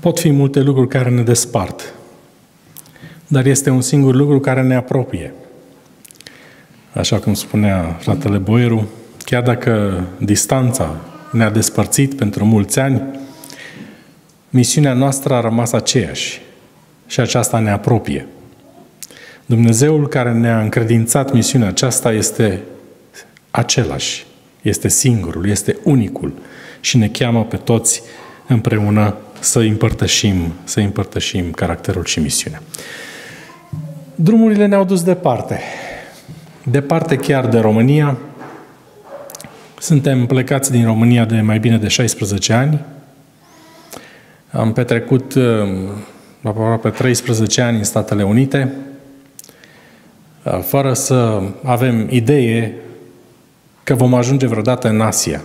Pot fi multe lucruri care ne despart, dar este un singur lucru care ne apropie. Așa cum spunea fratele Boieru, chiar dacă distanța ne-a despărțit pentru mulți ani, misiunea noastră a rămas aceeași și aceasta ne apropie. Dumnezeul care ne-a încredințat misiunea aceasta este același, este singurul, este unicul și ne cheamă pe toți împreună să împărtășim, să împărtășim caracterul și misiunea. Drumurile ne-au dus departe. Departe chiar de România. Suntem plecați din România de mai bine de 16 ani. Am petrecut uh, aproape 13 ani în Statele Unite, uh, fără să avem idee că vom ajunge vreodată în Asia.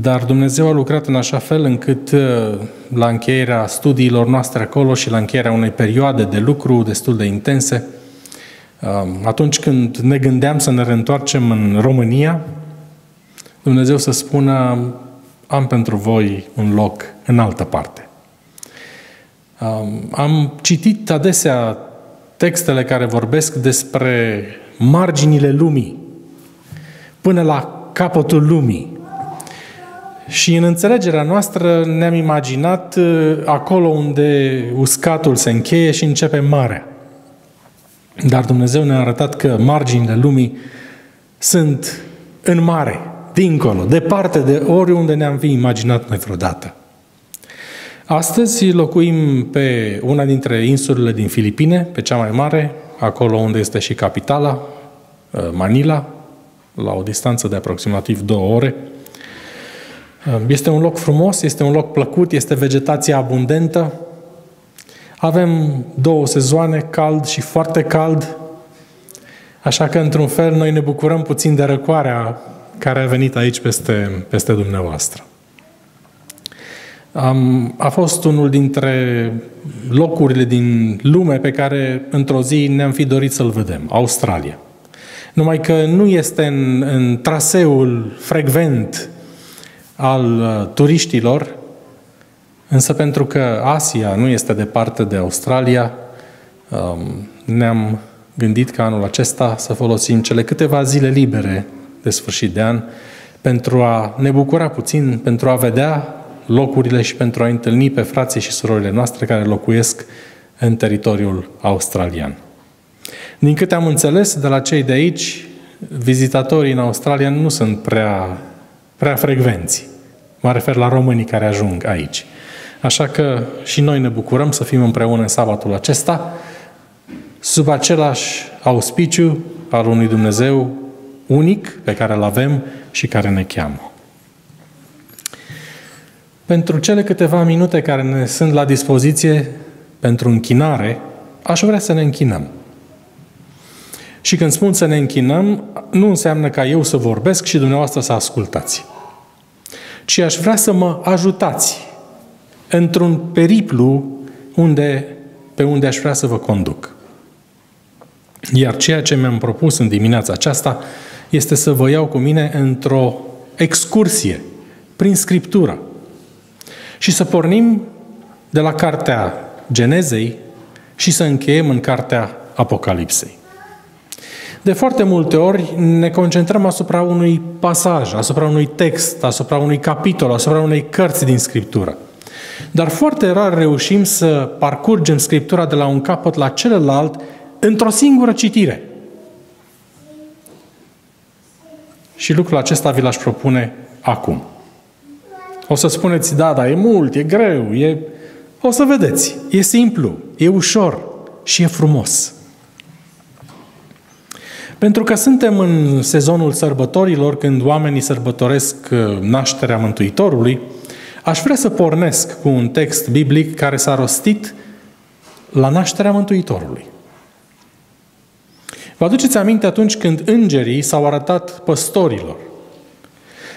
Dar Dumnezeu a lucrat în așa fel încât uh, la încheierea studiilor noastre acolo și la încheierea unei perioade de lucru destul de intense, um, atunci când ne gândeam să ne reîntoarcem în România, Dumnezeu să spună, am pentru voi un loc în altă parte. Um, am citit adesea textele care vorbesc despre marginile lumii, până la capătul lumii. Și în înțelegerea noastră ne-am imaginat uh, acolo unde uscatul se încheie și începe marea. Dar Dumnezeu ne-a arătat că marginile lumii sunt în mare, dincolo, departe de oriunde ne-am fi imaginat noi vreodată. Astăzi locuim pe una dintre insulele din Filipine, pe cea mai mare, acolo unde este și capitala, uh, Manila, la o distanță de aproximativ două ore. Este un loc frumos, este un loc plăcut, este vegetația abundentă. Avem două sezoane, cald și foarte cald, așa că, într-un fel, noi ne bucurăm puțin de răcoarea care a venit aici peste, peste dumneavoastră. Am, a fost unul dintre locurile din lume pe care într-o zi ne-am fi dorit să-l vedem, Australia. Numai că nu este în, în traseul frecvent al uh, turiștilor, însă pentru că Asia nu este departe de Australia, um, ne-am gândit ca anul acesta să folosim cele câteva zile libere de sfârșit de an pentru a ne bucura puțin, pentru a vedea locurile și pentru a întâlni pe frații și surorile noastre care locuiesc în teritoriul australian. Din câte am înțeles de la cei de aici, vizitatorii în Australia nu sunt prea, prea frecvenți. Mă refer la românii care ajung aici. Așa că și noi ne bucurăm să fim împreună în sabatul acesta, sub același auspiciu al unui Dumnezeu unic pe care îl avem și care ne cheamă. Pentru cele câteva minute care ne sunt la dispoziție pentru închinare, aș vrea să ne închinăm. Și când spun să ne închinăm, nu înseamnă ca eu să vorbesc și dumneavoastră să ascultați. Ci aș vrea să mă ajutați într-un periplu unde, pe unde aș vrea să vă conduc. Iar ceea ce mi-am propus în dimineața aceasta este să vă iau cu mine într-o excursie prin Scriptură și să pornim de la cartea Genezei și să încheiem în cartea Apocalipsei. De foarte multe ori ne concentrăm asupra unui pasaj, asupra unui text, asupra unui capitol, asupra unei cărți din Scriptură. Dar foarte rar reușim să parcurgem Scriptura de la un capăt la celălalt într-o singură citire. Și lucrul acesta vi l-aș propune acum. O să spuneți, da, da, e mult, e greu, e... O să vedeți, e simplu, e ușor și e frumos. Pentru că suntem în sezonul sărbătorilor, când oamenii sărbătoresc uh, nașterea Mântuitorului, aș vrea să pornesc cu un text biblic care s-a rostit la nașterea Mântuitorului. Vă aduceți aminte atunci când îngerii s-au arătat păstorilor?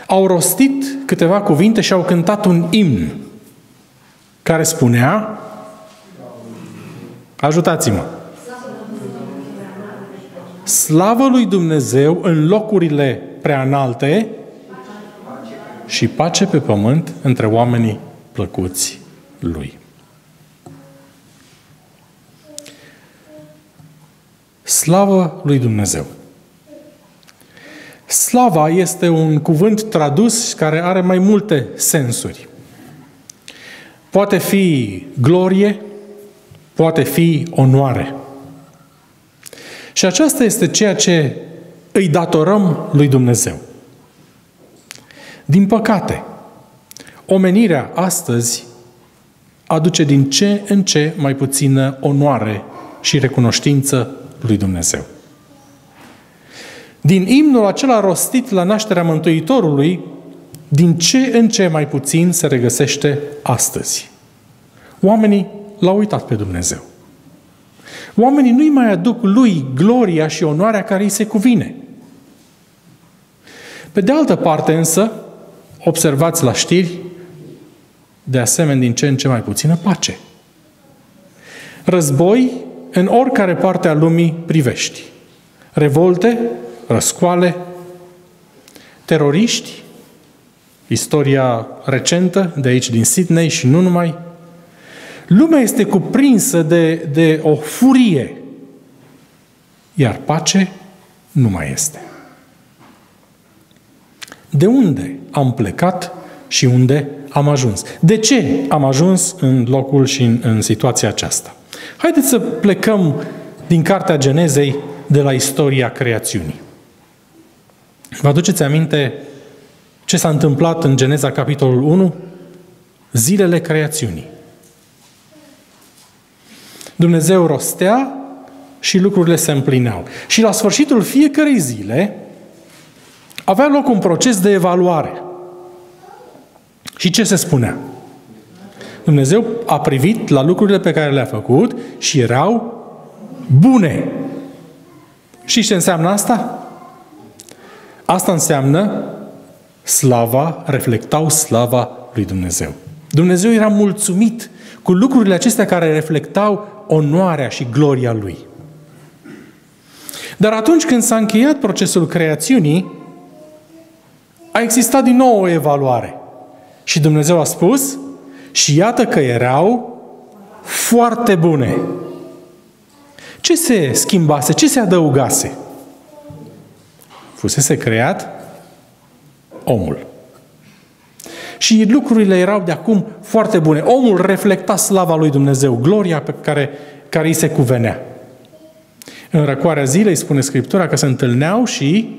Au rostit câteva cuvinte și au cântat un imn care spunea Ajutați-mă! Slavă lui Dumnezeu în locurile prea înalte și pace pe pământ între oamenii plăcuți lui. Slavă lui Dumnezeu! Slava este un cuvânt tradus care are mai multe sensuri. Poate fi glorie, poate fi onoare. Și aceasta este ceea ce îi datorăm lui Dumnezeu. Din păcate, omenirea astăzi aduce din ce în ce mai puțină onoare și recunoștință lui Dumnezeu. Din imnul acela rostit la nașterea Mântuitorului, din ce în ce mai puțin se regăsește astăzi. Oamenii l-au uitat pe Dumnezeu. Oamenii nu-i mai aduc lui gloria și onoarea care îi se cuvine. Pe de altă parte însă, observați la știri, de asemenea din ce în ce mai puțină pace. Război în oricare parte a lumii privești. Revolte, răscoale, teroriști, istoria recentă de aici din Sydney și nu numai. Lumea este cuprinsă de, de o furie, iar pace nu mai este. De unde am plecat și unde am ajuns? De ce am ajuns în locul și în, în situația aceasta? Haideți să plecăm din Cartea Genezei de la istoria creațiunii. Vă aduceți aminte ce s-a întâmplat în Geneza, capitolul 1? Zilele creațiunii. Dumnezeu rostea și lucrurile se împlineau. Și la sfârșitul fiecarei zile avea loc un proces de evaluare. Și ce se spunea? Dumnezeu a privit la lucrurile pe care le-a făcut și erau bune. Și ce înseamnă asta? Asta înseamnă slava, reflectau slava lui Dumnezeu. Dumnezeu era mulțumit cu lucrurile acestea care reflectau onoarea și gloria lui. Dar atunci când s-a încheiat procesul creațiunii, a existat din nou o evaluare. Și Dumnezeu a spus, și iată că erau foarte bune. Ce se schimbase? Ce se adăugase? Fusese creat omul. Și lucrurile erau de acum foarte bune. Omul reflecta slava lui Dumnezeu, gloria pe care, care îi se cuvenea. În răcoarea zilei spune Scriptura că se întâlneau și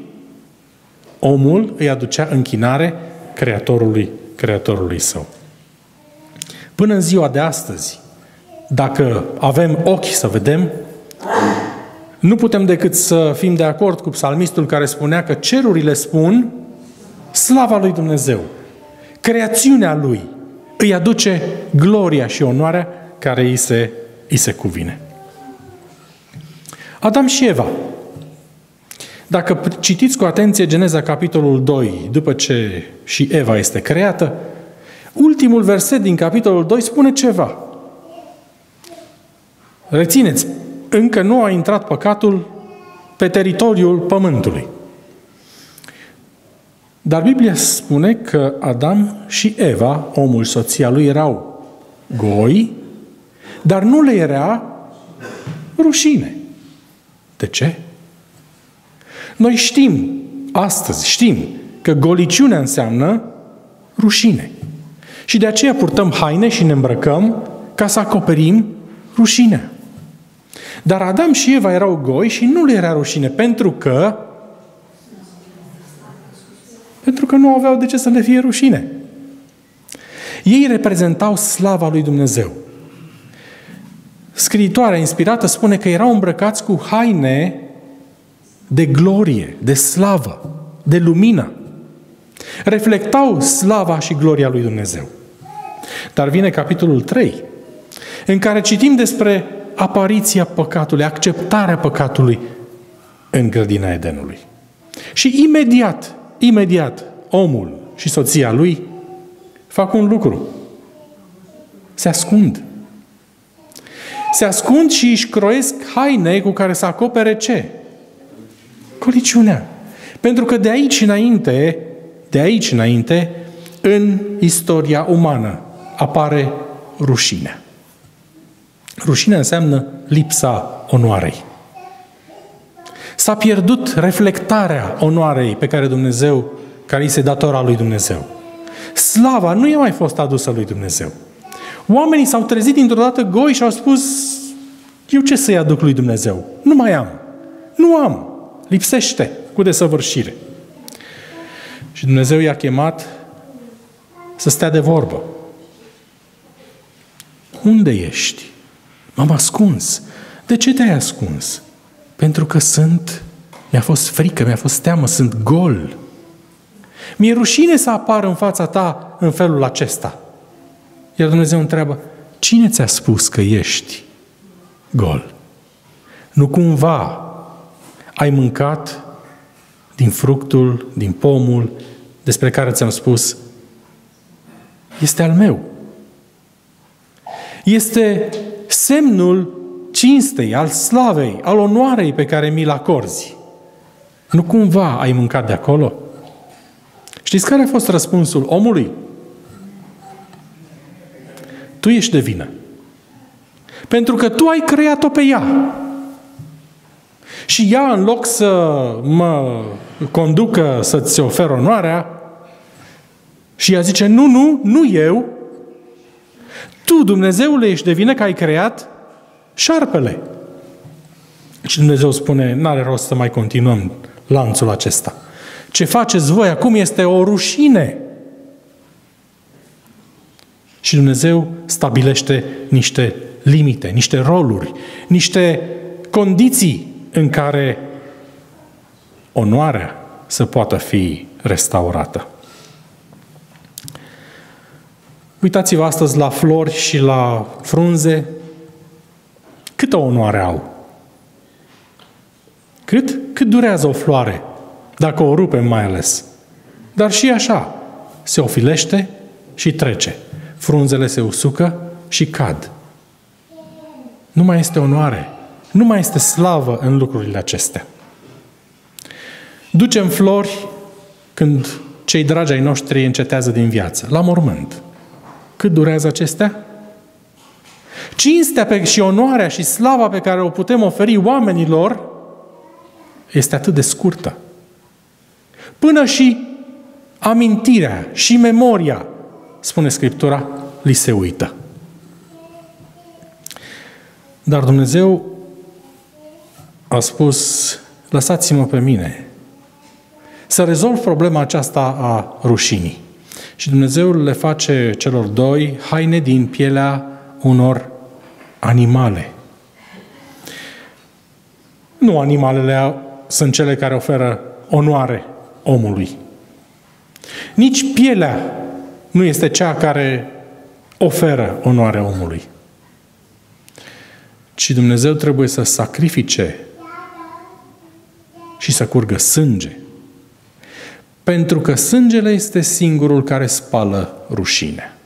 omul îi aducea închinare creatorului, creatorului său. Până în ziua de astăzi, dacă avem ochi să vedem, nu putem decât să fim de acord cu psalmistul care spunea că cerurile spun slava lui Dumnezeu. Creațiunea lui îi aduce gloria și onoarea care îi se, îi se cuvine. Adam și Eva. Dacă citiți cu atenție Geneza capitolul 2, după ce și Eva este creată, ultimul verset din capitolul 2 spune ceva. Rețineți, încă nu a intrat păcatul pe teritoriul pământului. Dar Biblia spune că Adam și Eva, omul soția lui, erau goi, dar nu le era rușine. De ce? Noi știm, astăzi știm, că goliciunea înseamnă rușine. Și de aceea purtăm haine și ne îmbrăcăm ca să acoperim rușinea. Dar Adam și Eva erau goi și nu le era rușine, pentru că pentru că nu aveau de ce să le fie rușine. Ei reprezentau slava lui Dumnezeu. Scriitoarea inspirată spune că erau îmbrăcați cu haine de glorie, de slavă, de lumină. Reflectau slava și gloria lui Dumnezeu. Dar vine capitolul 3, în care citim despre apariția păcatului, acceptarea păcatului în grădina Edenului. Și imediat, imediat, omul și soția lui fac un lucru. Se ascund. Se ascund și își croiesc haine cu care să acopere ce? Coliciunea. Pentru că de aici înainte, de aici înainte, în istoria umană apare rușinea. Rușinea înseamnă lipsa onoarei. S-a pierdut reflectarea onoarei pe care Dumnezeu, care îi se datora lui Dumnezeu. Slava nu i mai fost adusă lui Dumnezeu. Oamenii s-au trezit dintr-o dată goi și au spus, eu ce să-i aduc lui Dumnezeu? Nu mai am. Nu am. Lipsește cu desăvârșire. Și Dumnezeu i-a chemat să stea de vorbă. Unde ești? M-am ascuns. De ce te-ai ascuns? Pentru că sunt, mi-a fost frică, mi-a fost teamă, sunt gol. Mi-e rușine să apar în fața ta în felul acesta. Iar Dumnezeu întreabă, cine ți-a spus că ești gol? Nu cumva ai mâncat din fructul, din pomul despre care ți-am spus, este al meu. Este semnul cinstei, al slavei, al onoarei pe care mi-l acorzi. Nu cumva ai mâncat de acolo? Știți care a fost răspunsul omului? Tu ești de vină. Pentru că tu ai creat-o pe ea. Și ea, în loc să mă conducă să-ți ofer onoarea, și ea zice, nu, nu, nu eu, tu, Dumnezeule, ești de vină că ai creat șarpele. Și Dumnezeu spune, n-are rost să mai continuăm lanțul acesta. Ce faceți voi acum este o rușine. Și Dumnezeu stabilește niște limite, niște roluri, niște condiții în care onoarea să poată fi restaurată. Uitați-vă astăzi la flori și la frunze. Câtă onoare au? Cât? Cât durează o floare? Dacă o rupem mai ales. Dar și așa, se ofilește și trece. Frunzele se usucă și cad. Nu mai este onoare, nu mai este slavă în lucrurile acestea. Ducem flori când cei dragi ai noștri încetează din viață, la mormânt. Cât durează acestea? Cinstea pe, și onoarea și slava pe care o putem oferi oamenilor este atât de scurtă. Până și amintirea și memoria, spune Scriptura, li se uită. Dar Dumnezeu a spus, lăsați-mă pe mine să rezolv problema aceasta a rușinii. Și Dumnezeu le face celor doi haine din pielea unor animale. Nu animalele sunt cele care oferă onoare omului. Nici pielea nu este cea care oferă onoare omului. Ci Dumnezeu trebuie să sacrifice și să curgă sânge pentru că sângele este singurul care spală rușine.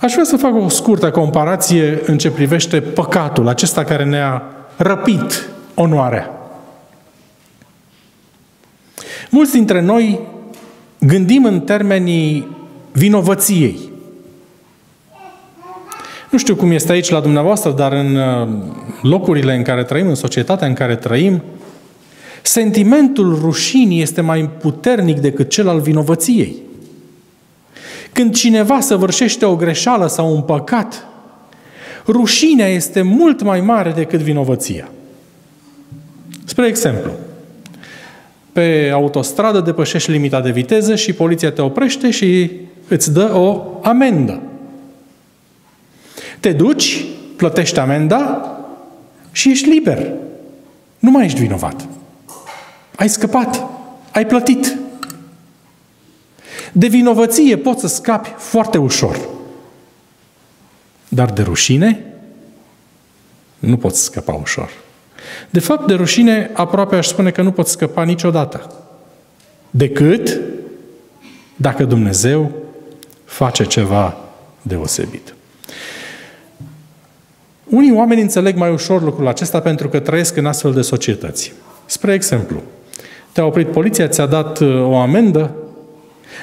Aș vrea să fac o scurtă comparație în ce privește păcatul acesta care ne-a răpit onoarea. Mulți dintre noi gândim în termenii vinovăției. Nu știu cum este aici la dumneavoastră, dar în uh, locurile în care trăim, în societatea în care trăim, Sentimentul rușinii este mai puternic decât cel al vinovăției. Când cineva săvârșește o greșeală sau un păcat, rușinea este mult mai mare decât vinovăția. Spre exemplu, pe autostradă depășești limita de viteză și poliția te oprește și îți dă o amendă. Te duci, plătești amenda și ești liber. Nu mai ești vinovat. Ai scăpat. Ai plătit. De vinovăție poți să scapi foarte ușor. Dar de rușine nu poți scăpa ușor. De fapt, de rușine aproape aș spune că nu poți scăpa niciodată. Decât dacă Dumnezeu face ceva deosebit. Unii oameni înțeleg mai ușor lucrul acesta pentru că trăiesc în astfel de societăți. Spre exemplu, te-a oprit poliția, ți-a dat uh, o amendă,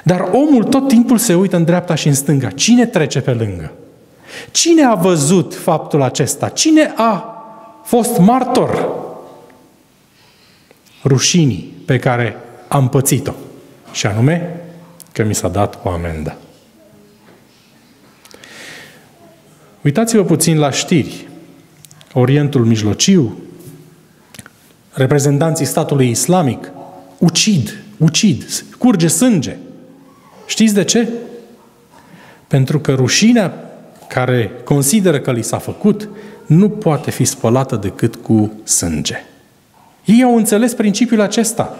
Dar omul tot timpul se uită în dreapta și în stânga. Cine trece pe lângă? Cine a văzut faptul acesta? Cine a fost martor rușinii pe care am pățit-o? Și anume că mi s-a dat o amendă. Uitați-vă puțin la știri. Orientul Mijlociu, reprezentanții statului islamic, ucid, ucid, curge sânge. Știți de ce? Pentru că rușinea care consideră că li s-a făcut nu poate fi spălată decât cu sânge. Ei au înțeles principiul acesta.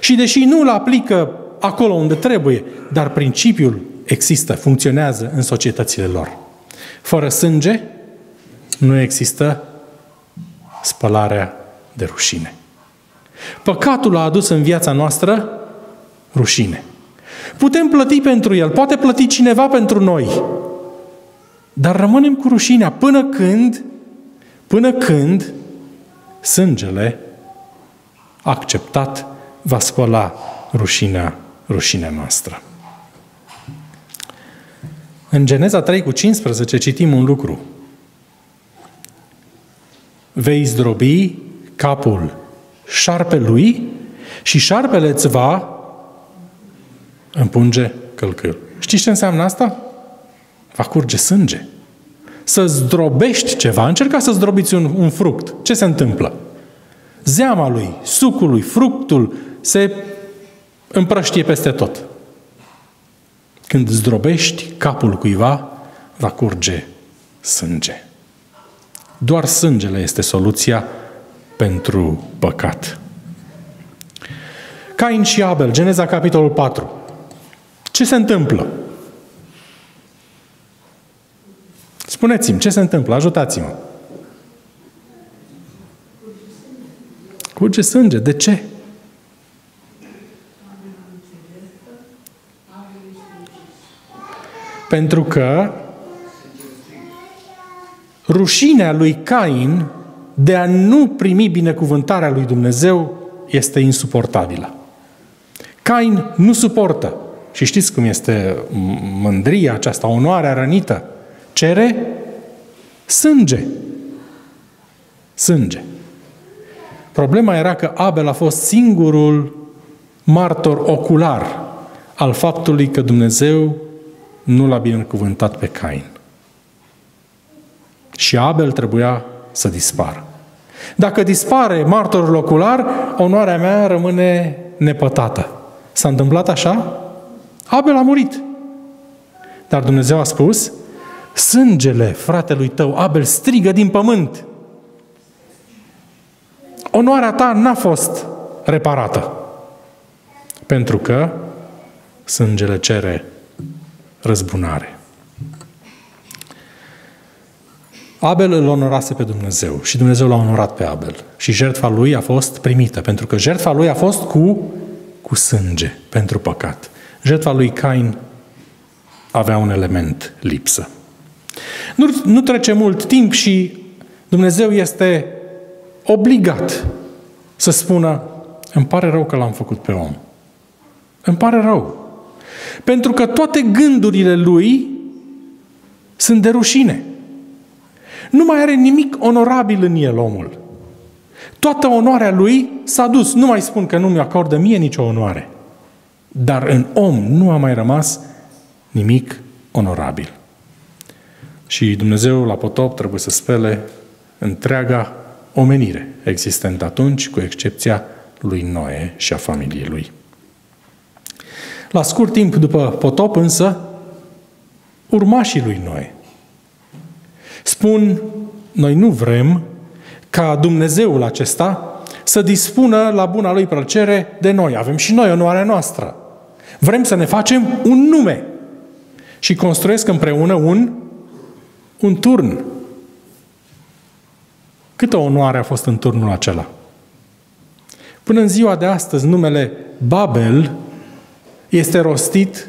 Și deși nu îl aplică acolo unde trebuie, dar principiul există, funcționează în societățile lor. Fără sânge nu există spălarea de rușine. Păcatul a adus în viața noastră rușine. Putem plăti pentru el, poate plăti cineva pentru noi, dar rămânem cu rușinea până când, până când sângele acceptat va spăla rușinea, rușinea noastră. În Geneza 3 cu 15 citim un lucru. Vei zdrobi capul șarpelui și șarpele îți va împunge călcâl. Știți ce înseamnă asta? Va curge sânge. Să zdrobești ceva, încerca să zdrobiți un, un fruct. Ce se întâmplă? Zeama lui, sucul lui, fructul se împrăștie peste tot. Când zdrobești capul cuiva, va curge sânge. Doar sângele este soluția pentru păcat. Cain și Abel, Geneza capitolul 4. Ce se întâmplă? Spuneți-mi, ce se întâmplă? Ajutați-mă. Curge sânge. De ce? Pentru că rușinea lui Cain de a nu primi binecuvântarea lui Dumnezeu este insuportabilă. Cain nu suportă. Și știți cum este mândria aceasta, onoarea rănită? Cere sânge. Sânge. Problema era că Abel a fost singurul martor ocular al faptului că Dumnezeu nu l-a binecuvântat pe Cain. Și Abel trebuia să dispară. Dacă dispare martorul ocular, onoarea mea rămâne nepătată. S-a întâmplat așa? Abel a murit. Dar Dumnezeu a spus, sângele fratelui tău, Abel, strigă din pământ. Onoarea ta n-a fost reparată. Pentru că sângele cere răzbunare. Abel îl onorase pe Dumnezeu și Dumnezeu l-a onorat pe Abel. Și jertfa lui a fost primită, pentru că jertfa lui a fost cu, cu sânge pentru păcat. Jertfa lui Cain avea un element lipsă. Nu, nu trece mult timp și Dumnezeu este obligat să spună îmi pare rău că l-am făcut pe om. Îmi pare rău. Pentru că toate gândurile lui sunt de rușine. Nu mai are nimic onorabil în el omul. Toată onoarea lui s-a dus. Nu mai spun că nu mi acordă mie nicio onoare. Dar în om nu a mai rămas nimic onorabil. Și Dumnezeu la potop trebuie să spele întreaga omenire existentă atunci, cu excepția lui Noe și a familiei lui. La scurt timp după potop însă, urmașii lui Noe spun, noi nu vrem ca Dumnezeul acesta să dispună la buna lui plăcere de noi. Avem și noi onoarea noastră. Vrem să ne facem un nume și construiesc împreună un, un turn. Câtă onoare a fost în turnul acela? Până în ziua de astăzi, numele Babel este rostit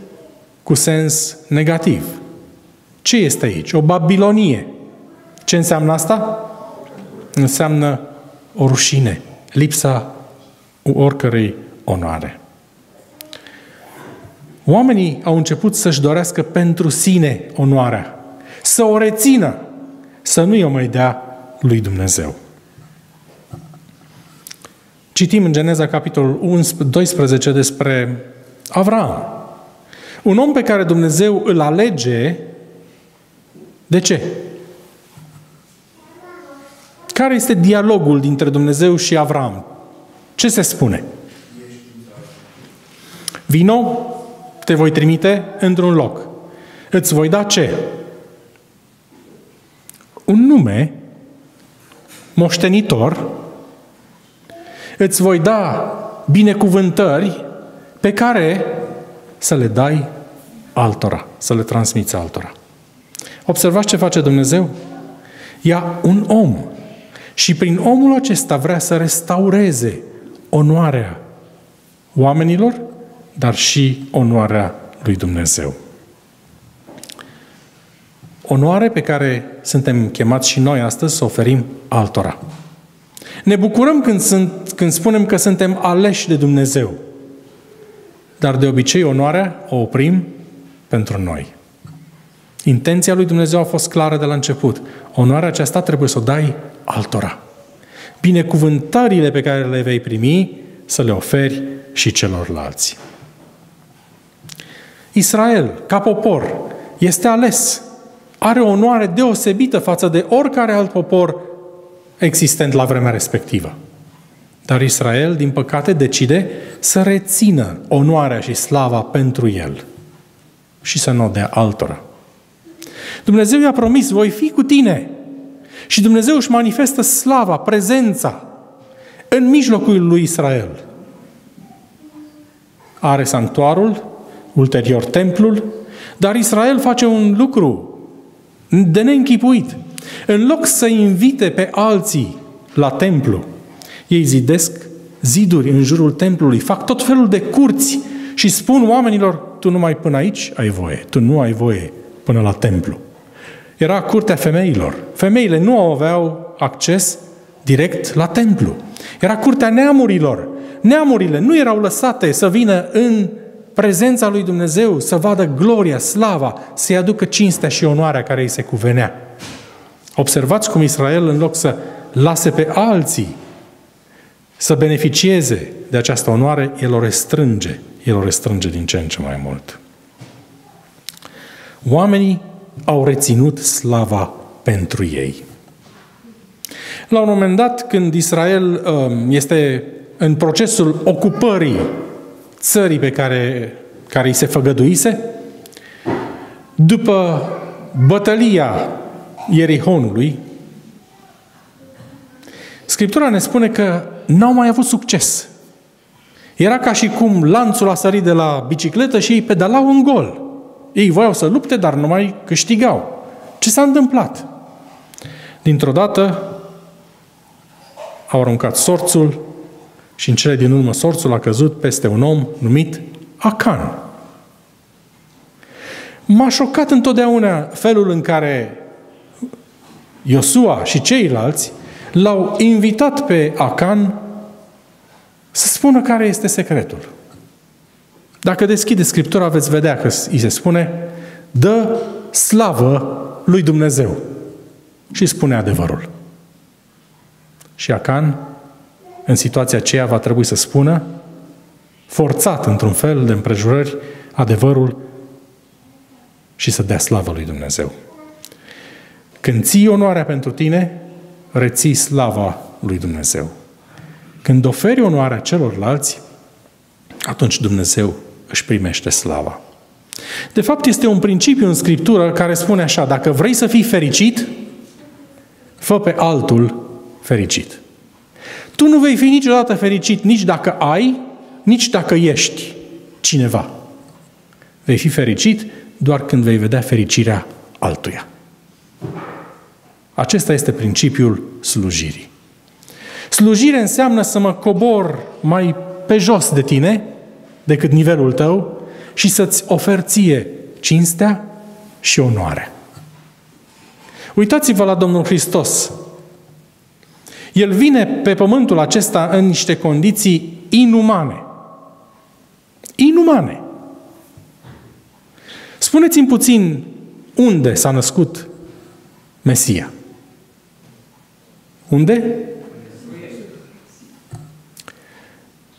cu sens negativ. Ce este aici? O Babilonie. Ce înseamnă asta? Înseamnă o rușine, lipsa oricărei onoare. Oamenii au început să-și dorească pentru sine onoarea, să o rețină, să nu i-o mai dea lui Dumnezeu. Citim în Geneza capitolul 12 despre Avram. Un om pe care Dumnezeu îl alege. De ce? Care este dialogul dintre Dumnezeu și Avram? Ce se spune? Vino, te voi trimite într-un loc. Îți voi da ce? Un nume moștenitor, îți voi da binecuvântări pe care să le dai altora, să le transmiți altora. Observați ce face Dumnezeu? Ia un om și prin omul acesta vrea să restaureze onoarea oamenilor, dar și onoarea lui Dumnezeu. Onoare pe care suntem chemați și noi astăzi să oferim altora. Ne bucurăm când, sunt, când spunem că suntem aleși de Dumnezeu. Dar de obicei onoarea o oprim pentru noi. Intenția lui Dumnezeu a fost clară de la început. Onoarea aceasta trebuie să o dai altora. Binecuvântările pe care le vei primi să le oferi și celorlalți. Israel, ca popor, este ales. Are o onoare deosebită față de oricare alt popor existent la vremea respectivă. Dar Israel, din păcate, decide să rețină onoarea și slava pentru el și să nu o dea altora. Dumnezeu i-a promis, voi fi cu tine. Și Dumnezeu își manifestă slava, prezența în mijlocul lui Israel. Are sanctuarul, ulterior templul, dar Israel face un lucru de neînchipuit. În loc să invite pe alții la templu, ei zidesc ziduri în jurul templului, fac tot felul de curți și spun oamenilor, tu numai până aici ai voie, tu nu ai voie până la templu. Era curtea femeilor. Femeile nu aveau acces direct la templu. Era curtea neamurilor. Neamurile nu erau lăsate să vină în prezența lui Dumnezeu, să vadă gloria, slava, să-i aducă cinstea și onoarea care îi se cuvenea. Observați cum Israel, în loc să lase pe alții să beneficieze de această onoare, el o restrânge. El o restrânge din ce în ce mai mult. Oamenii au reținut slava pentru ei. La un moment dat, când Israel um, este în procesul ocupării țării pe care, care îi se făgăduise, după bătălia Ierihonului, Scriptura ne spune că n-au mai avut succes. Era ca și cum lanțul a sărit de la bicicletă și ei pedalau în gol. Ei voiau să lupte, dar nu mai câștigau. Ce s-a întâmplat? Dintr-o dată au aruncat sorțul și în cele din urmă sorțul a căzut peste un om numit Acan. M-a șocat întotdeauna felul în care Iosua și ceilalți l-au invitat pe Acan să spună care este secretul. Dacă deschide Scriptura, veți vedea că îi se spune dă slavă lui Dumnezeu. Și spune adevărul. Și Acan, în situația aceea, va trebui să spună, forțat într-un fel de împrejurări, adevărul și să dea slavă lui Dumnezeu. Când ții onoarea pentru tine, reții slava lui Dumnezeu. Când oferi onoarea celorlalți, atunci Dumnezeu își primește slava. De fapt, este un principiu în Scriptură care spune așa, dacă vrei să fii fericit, fă pe altul fericit. Tu nu vei fi niciodată fericit nici dacă ai, nici dacă ești cineva. Vei fi fericit doar când vei vedea fericirea altuia. Acesta este principiul slujirii. Slujire înseamnă să mă cobor mai pe jos de tine decât nivelul tău și să-ți ofer ție cinstea și onoare. Uitați-vă la Domnul Hristos. El vine pe pământul acesta în niște condiții inumane. Inumane. Spuneți-mi puțin unde s-a născut Mesia. Unde?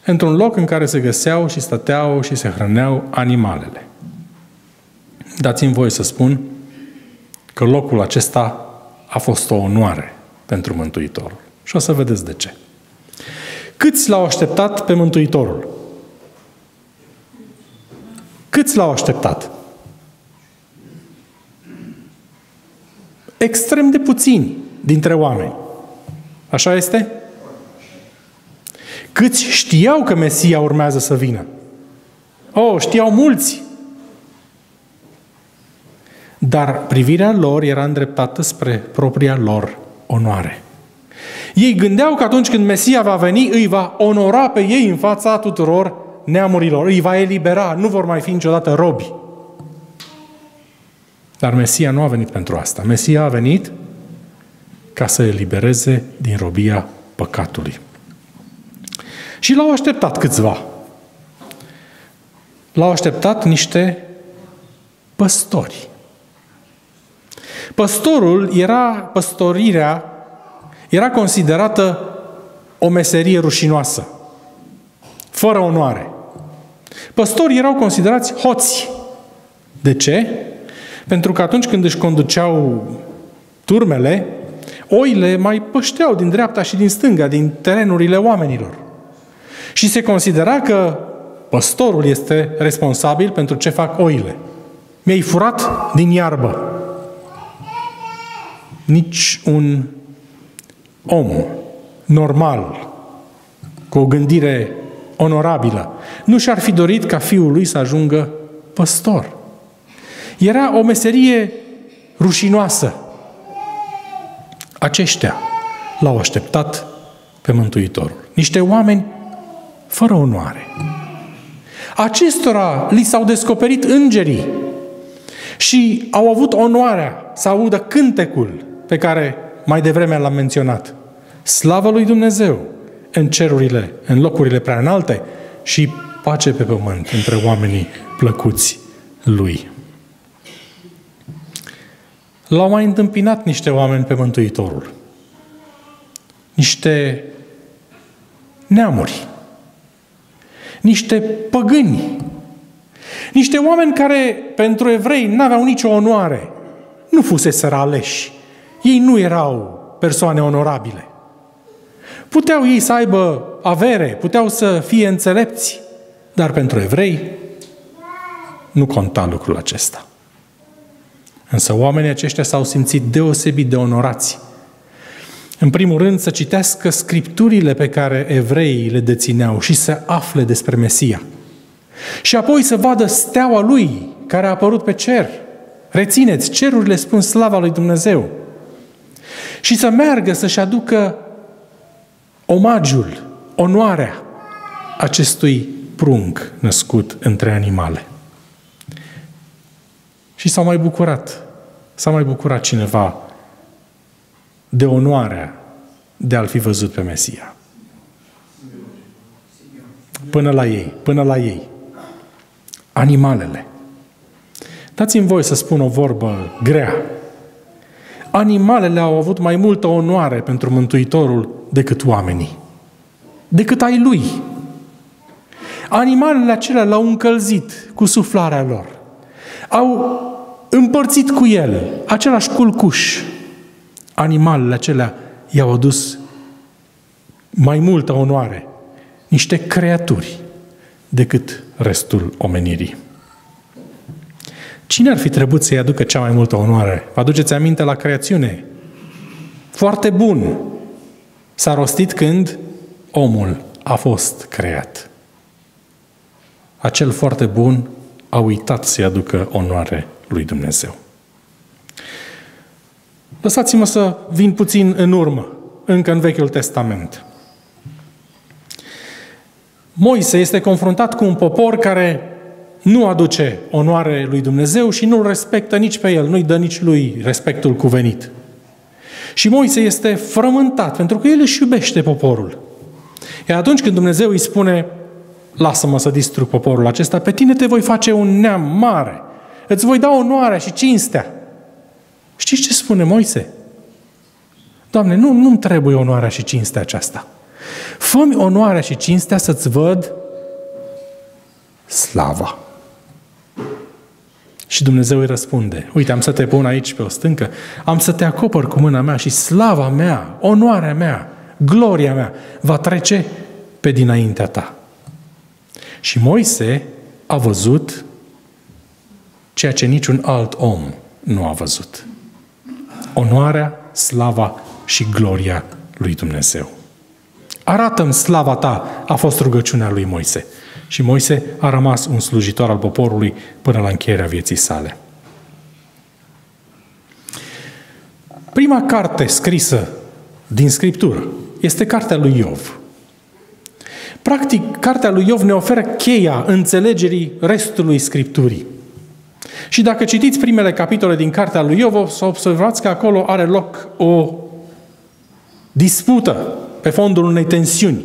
Într-un loc în care se găseau și stăteau și se hrăneau animalele. Dați-mi voie să spun că locul acesta a fost o onoare pentru Mântuitorul. Și o să vedeți de ce. Câți l-au așteptat pe Mântuitorul? Câți l-au așteptat? Extrem de puțini dintre oameni. Așa este? Câți știau că Mesia urmează să vină? Oh, știau mulți. Dar privirea lor era îndreptată spre propria lor onoare. Ei gândeau că atunci când Mesia va veni, îi va onora pe ei în fața tuturor neamurilor, îi va elibera, nu vor mai fi niciodată robi. Dar Mesia nu a venit pentru asta. Mesia a venit ca să elibereze din robia păcatului. Și l-au așteptat câțiva. L-au așteptat niște păstori. Păstorul era, păstorirea era considerată o meserie rușinoasă, fără onoare. Păstorii erau considerați hoți. De ce? Pentru că atunci când își conduceau turmele, oile mai pășteau din dreapta și din stânga, din terenurile oamenilor. Și se considera că păstorul este responsabil pentru ce fac oile. Mi-ai furat din iarbă. Nici un om normal, cu o gândire onorabilă, nu și-ar fi dorit ca fiul lui să ajungă păstor. Era o meserie rușinoasă. Aceștia l-au așteptat pe Mântuitorul. Niște oameni fără onoare. Acestora li s-au descoperit îngerii și au avut onoarea să audă cântecul pe care mai devreme l-am menționat. Slavă lui Dumnezeu în cerurile, în locurile prea înalte și pace pe pământ între oamenii plăcuți lui. L-au mai întâmpinat niște oameni pe Mântuitorul. Niște neamuri. Niște păgâni. Niște oameni care pentru evrei n-aveau nicio onoare. Nu fusese aleși. Ei nu erau persoane onorabile. Puteau ei să aibă avere, puteau să fie înțelepți, dar pentru evrei nu conta lucrul acesta. Însă oamenii aceștia s-au simțit deosebit de onorați. În primul rând să citească scripturile pe care evreii le dețineau și să afle despre Mesia. Și apoi să vadă steaua lui care a apărut pe cer. Rețineți, cerurile spun slava lui Dumnezeu. Și să meargă să-și aducă omagiul, onoarea acestui prunc născut între animale. Și s-au mai bucurat. S-a mai bucurat cineva de onoarea de a-L fi văzut pe Mesia. Până la ei, până la ei. Animalele. Dați-mi voi să spun o vorbă grea. Animalele au avut mai multă onoare pentru Mântuitorul decât oamenii. Decât ai lui. Animalele acelea l-au încălzit cu suflarea lor. Au împărțit cu el același culcuș. Animalele acelea i-au adus mai multă onoare, niște creaturi, decât restul omenirii. Cine ar fi trebuit să-i aducă cea mai multă onoare? Vă aduceți aminte la creațiune? Foarte bun. S-a rostit când omul a fost creat. Acel foarte bun a uitat să-i aducă onoare lui Dumnezeu. Lăsați-mă să vin puțin în urmă, încă în Vechiul Testament. Moise este confruntat cu un popor care nu aduce onoare lui Dumnezeu și nu-l respectă nici pe el, nu-i dă nici lui respectul cuvenit. Și Moise este frământat, pentru că el își iubește poporul. Iar atunci când Dumnezeu îi spune, lasă-mă să distrug poporul acesta, pe tine te voi face un neam mare, îți voi da onoarea și cinstea. Știți ce spune Moise? Doamne, nu, nu-mi trebuie onoarea și cinstea aceasta. Fă-mi onoarea și cinstea să-ți văd slava. Și Dumnezeu îi răspunde, uite, am să te pun aici pe o stâncă, am să te acopăr cu mâna mea și slava mea, onoarea mea, gloria mea va trece pe dinaintea ta. Și Moise a văzut ceea ce niciun alt om nu a văzut. Onoarea, slava și gloria lui Dumnezeu. Arată-mi slava ta, a fost rugăciunea lui Moise. Și Moise a rămas un slujitor al poporului până la încheierea vieții sale. Prima carte scrisă din Scriptură este cartea lui Iov. Practic, cartea lui Iov ne oferă cheia înțelegerii restului Scripturii. Și dacă citiți primele capitole din cartea lui Iov, o să observați că acolo are loc o dispută pe fondul unei tensiuni.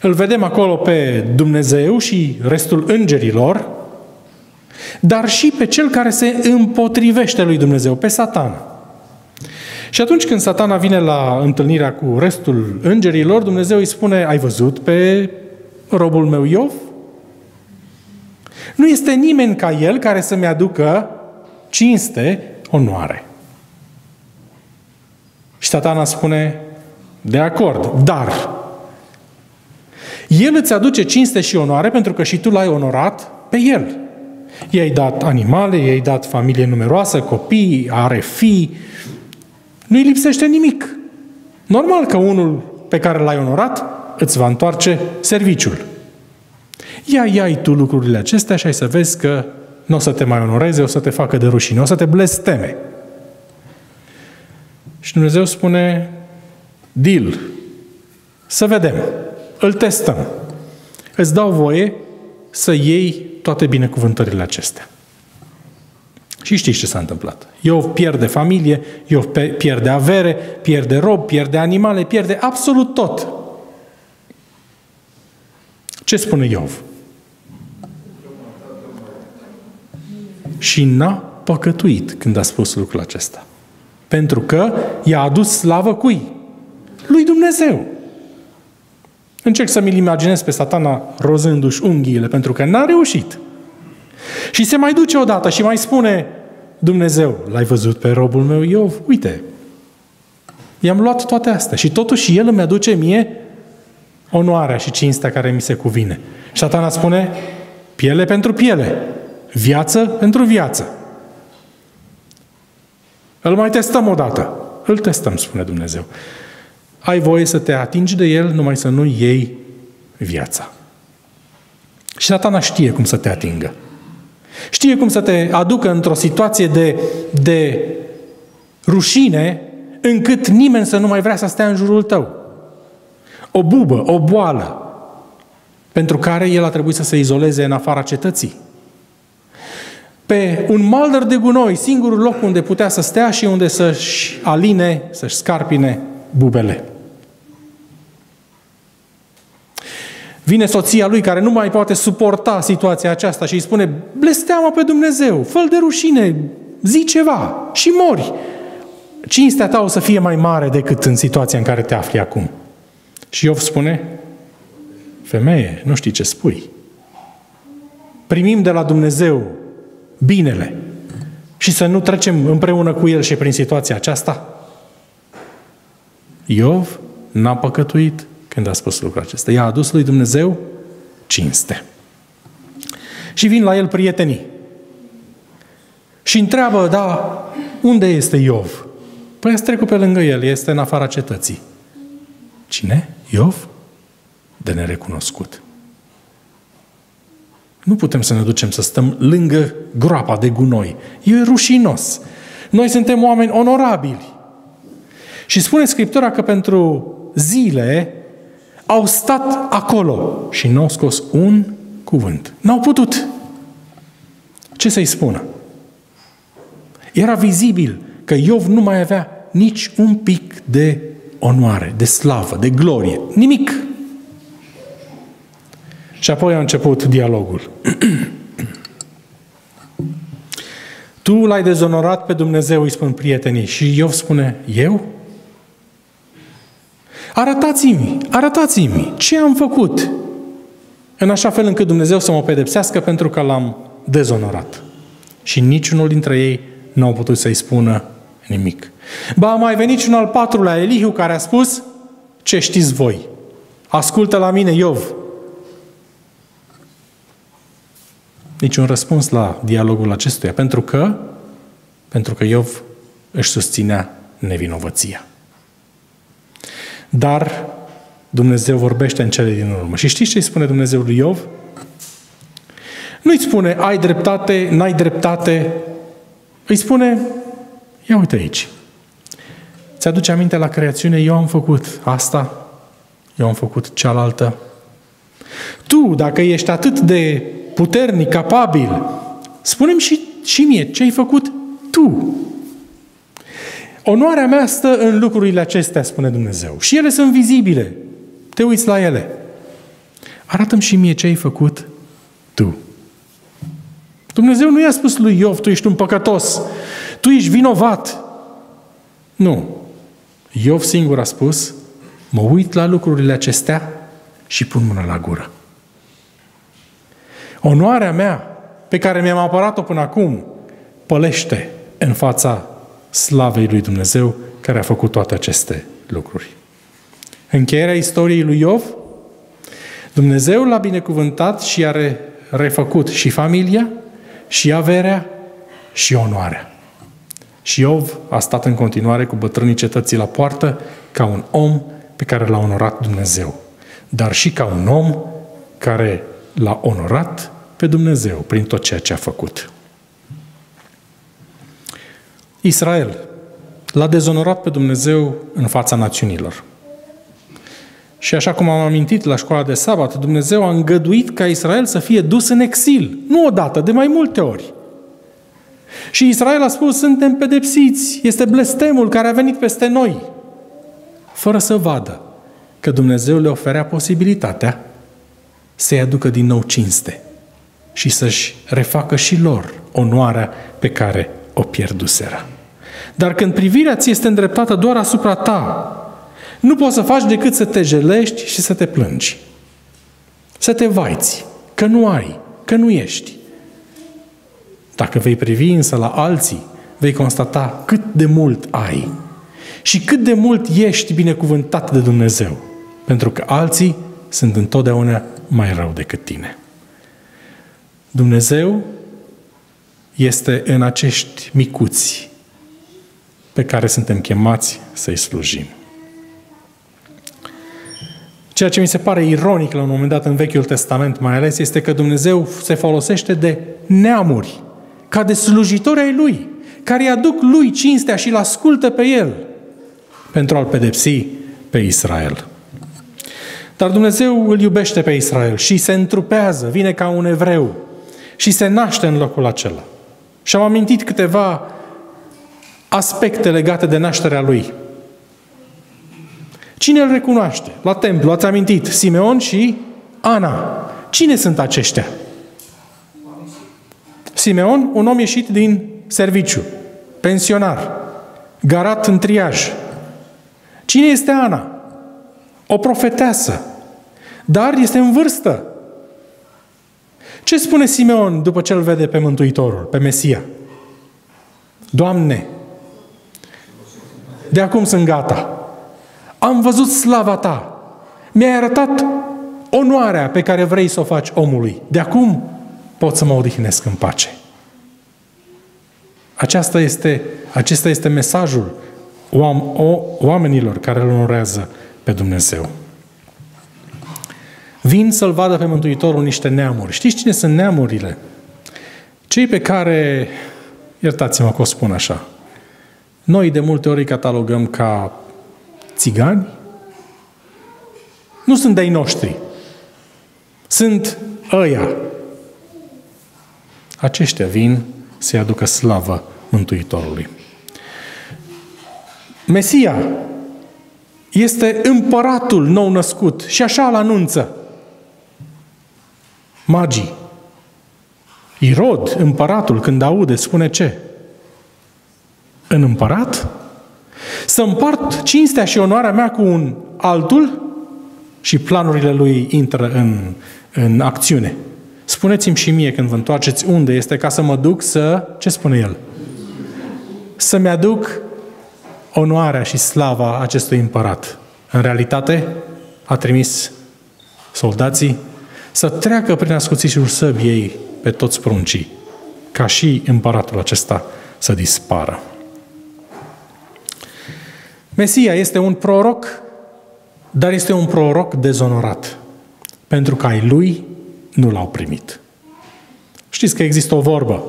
Îl vedem acolo pe Dumnezeu și restul îngerilor, dar și pe cel care se împotrivește lui Dumnezeu, pe Satan. Și atunci când satana vine la întâlnirea cu restul îngerilor, Dumnezeu îi spune, ai văzut pe robul meu Iov? Nu este nimeni ca el care să-mi aducă cinste, onoare. Și satana spune, de acord, dar el îți aduce cinste și onoare pentru că și tu l-ai onorat pe el. I-ai dat animale, i-ai dat familie numeroasă, copii, are fii. Nu-i lipsește nimic. Normal că unul pe care l-ai onorat îți va întoarce serviciul. Ia, ia tu lucrurile acestea și ai să vezi că nu o să te mai onoreze, o să te facă de rușine, o să te blesteme. Și Dumnezeu spune, deal, să vedem, îl testăm. Îți dau voie să iei toate binecuvântările acestea. Și știți ce s-a întâmplat. Eu pierde familie, eu pierde avere, pierde rob, pierde animale, pierde absolut tot. Ce spune Iov? Și n-a păcătuit când a spus lucrul acesta. Pentru că i-a adus slavă cui? Lui Dumnezeu. Încerc să mi-l imaginez pe satana rozându-și unghiile, pentru că n-a reușit. Și se mai duce odată și mai spune Dumnezeu, l-ai văzut pe robul meu Iov? Uite, i-am luat toate astea și totuși el îmi aduce mie onoarea și cinstea care mi se cuvine. Și satana spune, piele pentru piele, viață pentru viață. Îl mai testăm odată. Îl testăm, spune Dumnezeu ai voie să te atingi de el, numai să nu iei viața. Și satana știe cum să te atingă. Știe cum să te aducă într-o situație de, de rușine încât nimeni să nu mai vrea să stea în jurul tău. O bubă, o boală, pentru care el a trebuit să se izoleze în afara cetății. Pe un maldăr de gunoi, singurul loc unde putea să stea și unde să-și aline, să-și scarpine bubele. Vine soția lui care nu mai poate suporta situația aceasta și îi spune, blesteamă pe Dumnezeu, fă de rușine, zi ceva și mori. Cinstea ta o să fie mai mare decât în situația în care te afli acum. Și Iov spune, femeie, nu știi ce spui. Primim de la Dumnezeu binele și să nu trecem împreună cu El și prin situația aceasta? Iov n-a păcătuit, când a spus lucrul acesta. I-a adus lui Dumnezeu cinste. Și vin la el prietenii. Și întreabă, da, unde este Iov? Păi a trecut pe lângă el, este în afara cetății. Cine? Iov? De nerecunoscut. Nu putem să ne ducem să stăm lângă groapa de gunoi. E rușinos. Noi suntem oameni onorabili. Și spune Scriptura că pentru zile au stat acolo și nu au scos un cuvânt. N-au putut. Ce să-i spună? Era vizibil că Iov nu mai avea nici un pic de onoare, de slavă, de glorie. Nimic. Și apoi a început dialogul. Tu l-ai dezonorat pe Dumnezeu, îi spun prietenii. Și Iov spune, eu? Arătați-mi, arătați-mi ce am făcut în așa fel încât Dumnezeu să mă pedepsească pentru că l-am dezonorat. Și niciunul dintre ei nu au putut să-i spună nimic. Ba, a mai venit și un al patrulea, Elihu, care a spus, ce știți voi? Ascultă la mine, Iov. Niciun răspuns la dialogul acestuia, pentru că, pentru că Iov își susținea nevinovăția. Dar Dumnezeu vorbește în cele din urmă. Și știți ce îi spune Dumnezeu lui Iov? Nu-i spune, ai dreptate, n-ai dreptate. Îi spune, ia uite aici. Ți-aduce aminte la creațiune, eu am făcut asta, eu am făcut cealaltă. Tu, dacă ești atât de puternic, capabil, spune-mi și, și mie ce ai făcut tu. Onoarea mea stă în lucrurile acestea, spune Dumnezeu. Și ele sunt vizibile. Te uiți la ele. Arată-mi și mie ce ai făcut tu. Dumnezeu nu i-a spus lui Iov, tu ești un păcătos, tu ești vinovat. Nu. Iov singur a spus, mă uit la lucrurile acestea și pun mâna la gură. Onoarea mea, pe care mi-am apărat-o până acum, pălește în fața slavei lui Dumnezeu care a făcut toate aceste lucruri. Încheierea istoriei lui Iov, Dumnezeu l-a binecuvântat și a refăcut și familia, și averea, și onoarea. Și Iov a stat în continuare cu bătrânii cetății la poartă ca un om pe care l-a onorat Dumnezeu, dar și ca un om care l-a onorat pe Dumnezeu prin tot ceea ce a făcut. Israel l-a dezonorat pe Dumnezeu în fața națiunilor. Și așa cum am amintit la școala de sabat, Dumnezeu a îngăduit ca Israel să fie dus în exil. Nu odată, de mai multe ori. Și Israel a spus, suntem pedepsiți, este blestemul care a venit peste noi. Fără să vadă că Dumnezeu le oferea posibilitatea să-i aducă din nou cinste și să-și refacă și lor onoarea pe care o pierduseră. Dar când privirea ți este îndreptată doar asupra ta, nu poți să faci decât să te jelești și să te plângi. Să te vaiți că nu ai, că nu ești. Dacă vei privi însă la alții, vei constata cât de mult ai și cât de mult ești binecuvântat de Dumnezeu. Pentru că alții sunt întotdeauna mai rău decât tine. Dumnezeu este în acești micuți pe care suntem chemați să-i slujim. Ceea ce mi se pare ironic la un moment dat în Vechiul Testament mai ales este că Dumnezeu se folosește de neamuri ca de slujitori ai Lui, care îi aduc Lui cinstea și îl ascultă pe El pentru a-L pedepsi pe Israel. Dar Dumnezeu îl iubește pe Israel și se întrupează, vine ca un evreu și se naște în locul acela. Și am amintit câteva aspecte legate de nașterea lui. Cine îl recunoaște? La templu, ați amintit, Simeon și Ana. Cine sunt aceștia? Simeon, un om ieșit din serviciu, pensionar, garat în triaj. Cine este Ana? O profeteasă, dar este în vârstă. Ce spune Simeon după ce îl vede pe Mântuitorul, pe Mesia? Doamne, de acum sunt gata. Am văzut slava ta. Mi-ai arătat onoarea pe care vrei să o faci omului. De acum pot să mă odihnesc în pace. Aceasta este, acesta este mesajul oamenilor care îl onorează pe Dumnezeu. Vin să-L vadă pe Mântuitorul niște neamuri. Știți cine sunt neamurile? Cei pe care, iertați-mă că o spun așa, noi de multe ori îi catalogăm ca țigani. Nu sunt de-ai noștri. Sunt ăia. Aceștia vin să-i aducă slavă Mântuitorului. Mesia este împăratul nou născut și așa îl anunță. Magii. Irod, împăratul, când aude, spune ce? În împărat? Să împart cinstea și onoarea mea cu un altul? Și planurile lui intră în, în acțiune. Spuneți-mi și mie când vă întoarceți unde este ca să mă duc să... Ce spune el? Să-mi aduc onoarea și slava acestui împărat. În realitate, a trimis soldații să treacă prin ascuțișul săbiei pe toți pruncii, ca și împăratul acesta să dispară. Mesia este un proroc, dar este un proroc dezonorat, pentru că ai lui nu l-au primit. Știți că există o vorbă.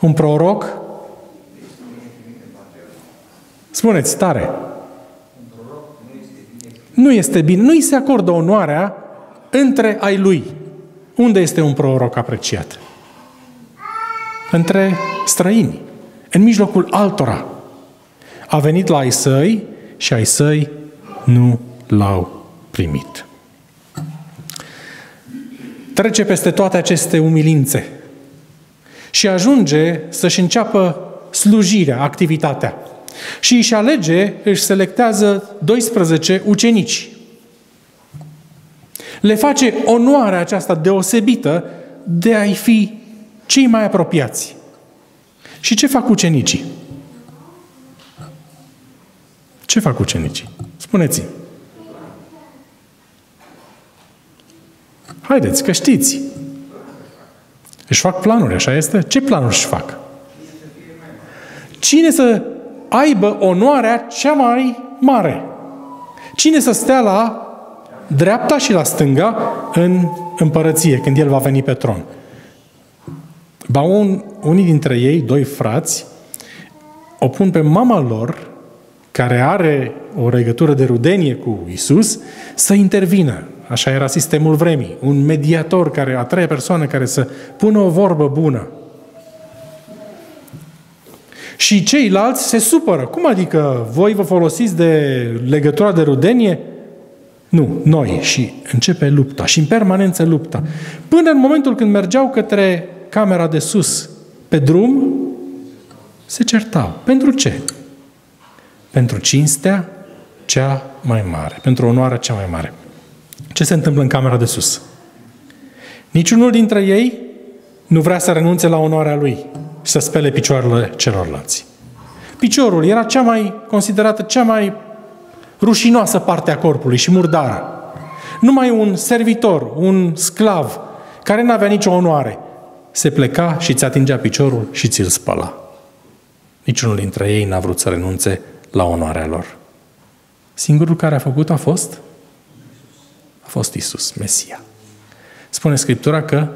Un proroc Spuneți, tare. Nu este bine. Nu îi se acordă onoarea între ai lui. Unde este un proroc apreciat? Între străini. În mijlocul altora. A venit la ai săi și ai săi nu l-au primit. Trece peste toate aceste umilințe și ajunge să-și înceapă slujirea, activitatea. Și își alege, își selectează 12 ucenici. Le face onoarea aceasta deosebită de a-i fi cei mai apropiați. Și ce fac ucenicii? Ce fac ucenicii? Spuneți-mi. Haideți, că știți. Își fac planuri, așa este? Ce planuri își fac? Cine să aibă onoarea cea mai mare. Cine să stea la dreapta și la stânga în împărăție, când el va veni pe tron. Ba un, unii dintre ei, doi frați, o pun pe mama lor, care are o legătură de rudenie cu Isus, să intervină. Așa era sistemul vremii. Un mediator, care, a treia persoană care să pună o vorbă bună și ceilalți se supără. Cum adică voi vă folosiți de legătura de rudenie? Nu, noi. Și începe lupta. Și în permanență lupta. Până în momentul când mergeau către camera de sus pe drum, se certau. Pentru ce? Pentru cinstea cea mai mare. Pentru onoarea cea mai mare. Ce se întâmplă în camera de sus? Niciunul dintre ei nu vrea să renunțe la onoarea lui și să spele picioarele celorlalți. Piciorul era cea mai considerată cea mai rușinoasă parte a corpului și murdară. Numai un servitor, un sclav, care n-avea nicio onoare, se pleca și ți atingea piciorul și ți-l spăla. Niciunul dintre ei n-a vrut să renunțe la onoarea lor. Singurul care a făcut a fost? A fost Isus, Mesia. Spune Scriptura că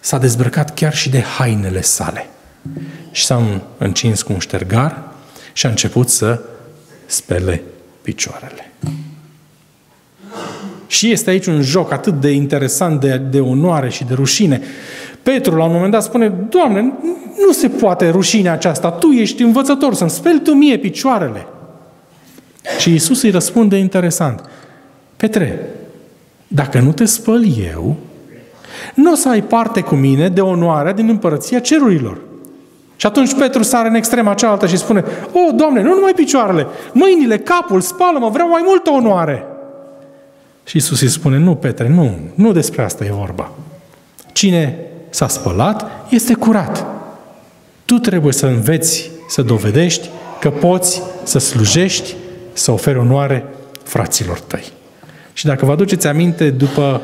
s-a dezbrăcat chiar și de hainele sale. Și s-a încins cu un ștergar și a început să spele picioarele. Și este aici un joc atât de interesant de, de onoare și de rușine. Petru la un moment dat spune, Doamne, nu se poate rușinea aceasta, Tu ești învățător, să-mi speli Tu mie picioarele. Și Isus îi răspunde interesant, Petre, dacă nu te spăl eu, nu o să ai parte cu mine de onoarea din împărăția cerurilor. Și atunci Petru sare în extrema cealaltă și spune, O, Doamne, nu numai picioarele, mâinile, capul, spală-mă, vreau mai multă onoare. Și Isus îi spune, nu, Petre, nu, nu despre asta e vorba. Cine s-a spălat este curat. Tu trebuie să înveți, să dovedești că poți să slujești, să oferi onoare fraților tăi. Și dacă vă aduceți aminte, după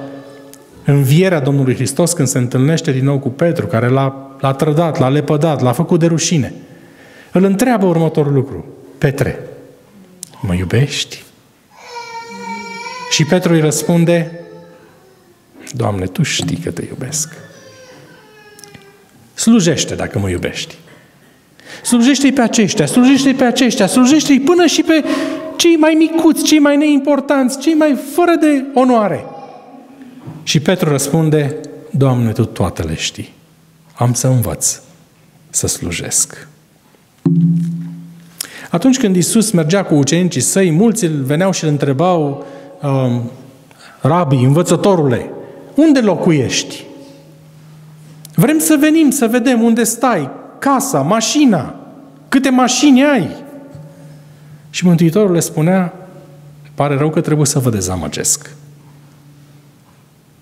învierea Domnului Hristos, când se întâlnește din nou cu Petru, care l-a, l-a trădat, l-a lepădat, l-a făcut de rușine, îl întreabă următorul lucru. Petre, mă iubești? Și Petru îi răspunde, Doamne, Tu știi că te iubesc. Slujește dacă mă iubești. Slujește-i pe aceștia, slujește-i pe aceștia, slujește-i până și pe cei mai micuți, cei mai neimportanți, cei mai fără de onoare. Și Petru răspunde, Doamne, Tu toate le știi. Am să învăț să slujesc. Atunci când Isus mergea cu ucenicii săi, mulți îl veneau și îl întrebau, um, Rabi, învățătorule, unde locuiești? Vrem să venim să vedem unde stai, casa, mașina. Câte mașini ai? Și Mântuitorul le spunea, pare rău că trebuie să vă dezamăgesc.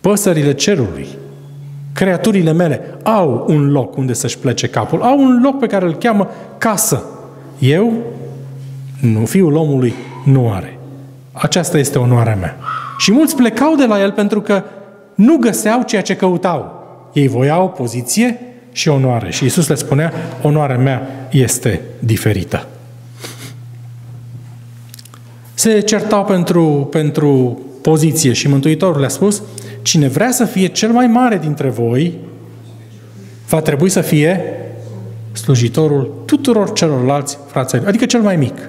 Păsările cerului, creaturile mele, au un loc unde să-și plece capul, au un loc pe care îl cheamă casă. Eu, nu, fiul omului, nu are. Aceasta este onoarea mea. Și mulți plecau de la el pentru că nu găseau ceea ce căutau. Ei voiau poziție și onoare. Și Isus le spunea, onoarea mea este diferită. Se certau pentru, pentru poziție și Mântuitorul le-a spus, cine vrea să fie cel mai mare dintre voi, va trebui să fie slujitorul tuturor celorlalți frați, adică cel mai mic.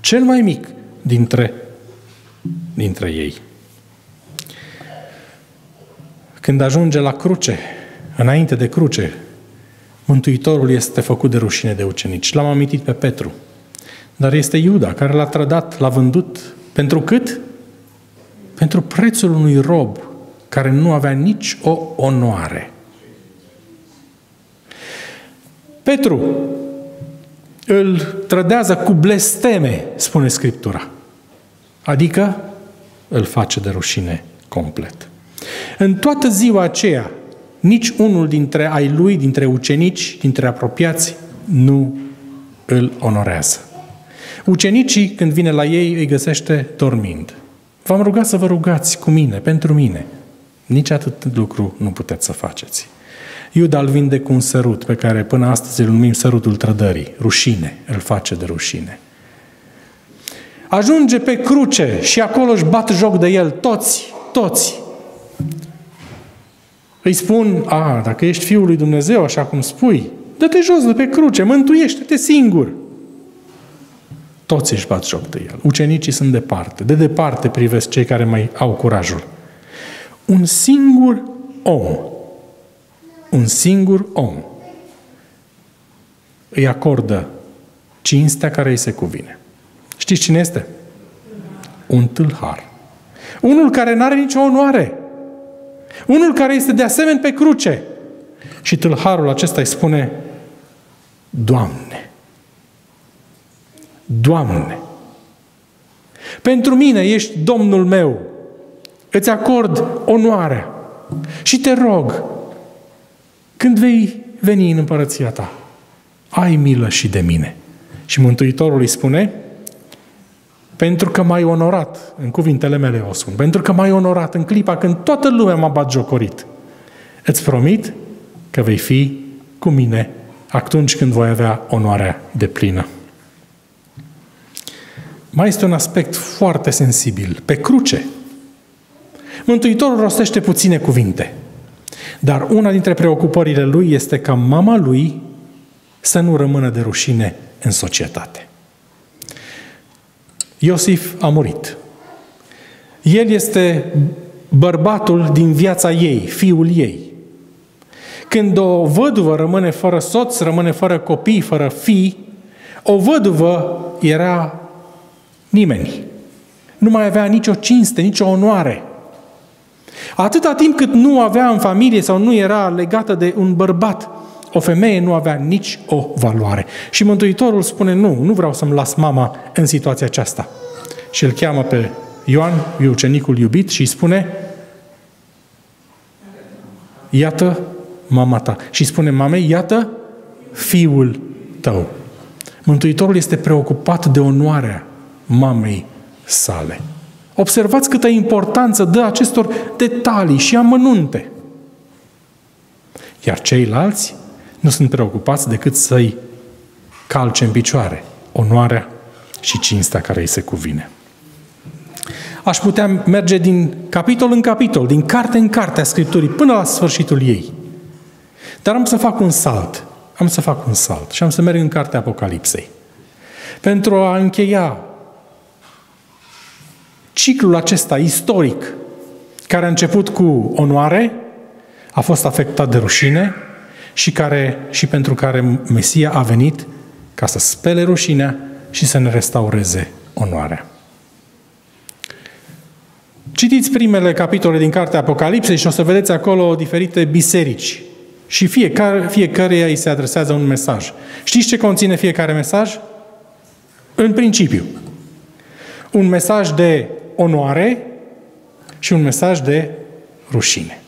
Cel mai mic dintre, dintre ei. Când ajunge la cruce, înainte de cruce, Mântuitorul este făcut de rușine de ucenici. L-am amintit pe Petru. Dar este Iuda care l-a trădat, l-a vândut. Pentru cât? Pentru prețul unui rob care nu avea nici o onoare. Petru îl trădează cu blesteme, spune Scriptura. Adică îl face de rușine complet. În toată ziua aceea, nici unul dintre ai lui, dintre ucenici, dintre apropiați, nu îl onorează. Ucenicii, când vine la ei, îi găsește dormind. V-am rugat să vă rugați cu mine, pentru mine. Nici atât lucru nu puteți să faceți. Iuda îl vinde cu un sărut pe care până astăzi îl numim sărutul trădării. Rușine, îl face de rușine. Ajunge pe cruce și acolo își bat joc de el toți, toți. Îi spun, a, dacă ești Fiul lui Dumnezeu, așa cum spui, dă-te jos de pe cruce, mântuiește-te singur. Toți își bat joc de el. Ucenicii sunt departe. De departe privesc cei care mai au curajul. Un singur om, un singur om îi acordă cinstea care îi se cuvine. Știți cine este? Un tâlhar. Unul care nu are nicio onoare. Unul care este de asemenea pe cruce. Și tâlharul acesta îi spune, Doamne, Doamne, pentru mine ești Domnul meu, îți acord onoarea și te rog, când vei veni în împărăția ta, ai milă și de mine. Și Mântuitorul îi spune, pentru că m-ai onorat, în cuvintele mele o spun, pentru că m-ai onorat în clipa când toată lumea m-a bat jocorit. Îți promit că vei fi cu mine atunci când voi avea onoarea de plină. Mai este un aspect foarte sensibil. Pe cruce, Mântuitorul rostește puține cuvinte, dar una dintre preocupările lui este ca mama lui să nu rămână de rușine în societate. Iosif a murit. El este bărbatul din viața ei, fiul ei. Când o văduvă rămâne fără soț, rămâne fără copii, fără fii, o văduvă era nimeni. Nu mai avea nicio cinste, nicio onoare. Atâta timp cât nu avea în familie sau nu era legată de un bărbat, o femeie nu avea nici o valoare. Și Mântuitorul spune, nu, nu vreau să-mi las mama în situația aceasta. Și îl cheamă pe Ioan, ucenicul iubit, și îi spune, iată mama ta. Și spune mamei, iată fiul tău. Mântuitorul este preocupat de onoarea mamei sale. Observați câtă importanță dă acestor detalii și amănunte. Iar ceilalți nu sunt preocupați decât să-i calce în picioare onoarea și cinstea care îi se cuvine. Aș putea merge din capitol în capitol, din carte în carte a Scripturii, până la sfârșitul ei. Dar am să fac un salt. Am să fac un salt și am să merg în cartea Apocalipsei. Pentru a încheia ciclul acesta istoric, care a început cu onoare, a fost afectat de rușine și, care, și pentru care Mesia a venit ca să spele rușinea și să ne restaureze onoarea. Citiți primele capitole din cartea Apocalipsei și o să vedeți acolo diferite biserici Și fiecare, fiecare îi se adresează un mesaj. Știți ce conține fiecare mesaj? În principiu. Un mesaj de onoare și un mesaj de rușine.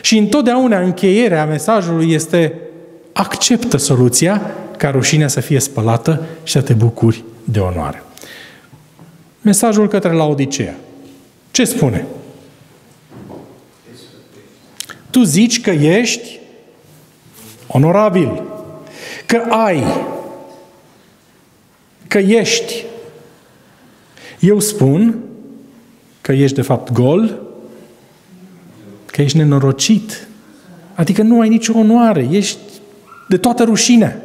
Și întotdeauna încheierea mesajului este acceptă soluția ca rușinea să fie spălată și să te bucuri de onoare. Mesajul către la Odiseea. Ce spune? Tu zici că ești onorabil, că ai, că ești. Eu spun că ești de fapt gol, că ești nenorocit, adică nu ai nicio onoare, ești de toată rușinea,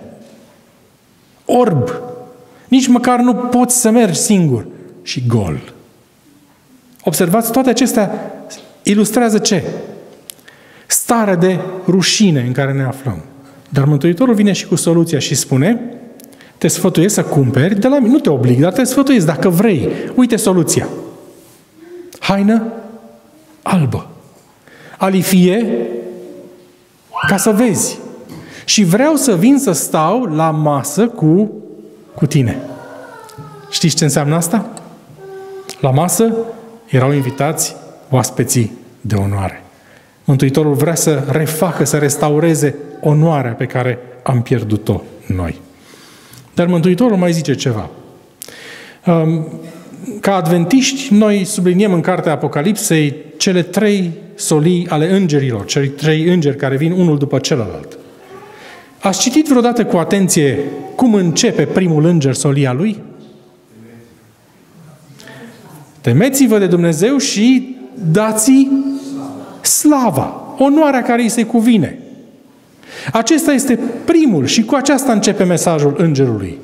orb, nici măcar nu poți să mergi singur și gol. Observați, toate acestea ilustrează ce? Starea de rușine în care ne aflăm. Dar Mântuitorul vine și cu soluția și spune, te sfătuiesc să cumperi de la mine, nu te oblig, dar te sfătuiesc dacă vrei. Uite soluția. Haină albă. Alifie ca să vezi. Și vreau să vin să stau la masă cu, cu tine. Știți ce înseamnă asta? La masă erau invitați oaspeții de onoare. Mântuitorul vrea să refacă, să restaureze onoarea pe care am pierdut-o noi. Dar Mântuitorul mai zice ceva. Um, ca adventiști, noi subliniem în cartea Apocalipsei cele trei solii ale îngerilor, cei trei îngeri care vin unul după celălalt. Ați citit vreodată cu atenție cum începe primul înger solia lui? Temeți-vă de Dumnezeu și dați slava, onoarea care îi se cuvine. Acesta este primul și cu aceasta începe mesajul îngerului.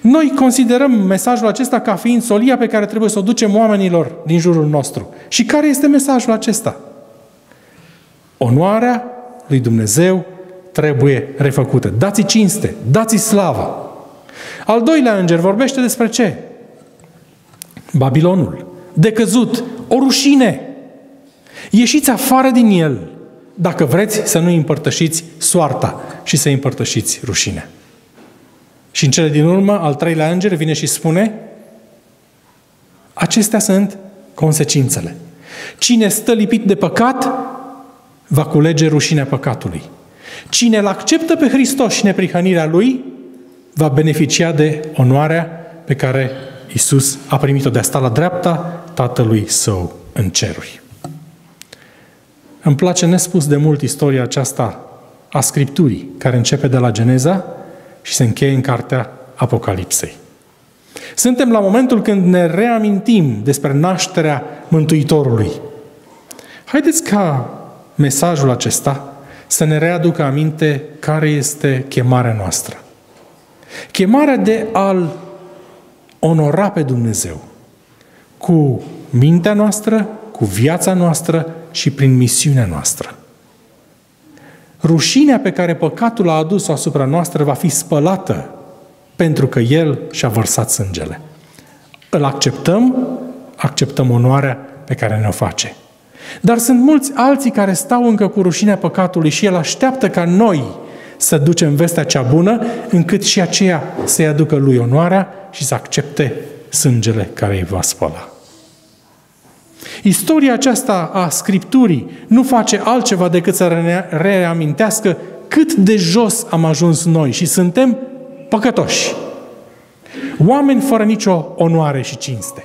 Noi considerăm mesajul acesta ca fiind solia pe care trebuie să o ducem oamenilor din jurul nostru. Și care este mesajul acesta? Onoarea lui Dumnezeu trebuie refăcută. Dați-i cinste, dați-i slavă. Al doilea înger vorbește despre ce? Babilonul. Decăzut, o rușine. Ieșiți afară din el dacă vreți să nu împărtășiți soarta și să împărtășiți rușinea. Și în cele din urmă, al treilea înger vine și spune acestea sunt consecințele. Cine stă lipit de păcat, va culege rușinea păcatului. Cine îl acceptă pe Hristos și neprihănirea Lui, va beneficia de onoarea pe care Isus a primit-o de a sta la dreapta Tatălui Său în ceruri. Îmi place nespus de mult istoria aceasta a Scripturii, care începe de la Geneza și se încheie în cartea Apocalipsei. Suntem la momentul când ne reamintim despre nașterea Mântuitorului. Haideți ca mesajul acesta să ne readucă aminte care este chemarea noastră. Chemarea de a-L onora pe Dumnezeu cu mintea noastră, cu viața noastră și prin misiunea noastră. Rușinea pe care păcatul a adus-o asupra noastră va fi spălată pentru că El și-a vărsat sângele. Îl acceptăm, acceptăm onoarea pe care ne-o face. Dar sunt mulți alții care stau încă cu rușinea păcatului și El așteaptă ca noi să ducem vestea cea bună, încât și aceea să-i aducă lui onoarea și să accepte sângele care îi va spăla. Istoria aceasta a Scripturii nu face altceva decât să ne reamintească cât de jos am ajuns noi și suntem păcătoși. Oameni fără nicio onoare și cinste.